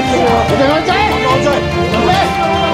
我追！我追！我追！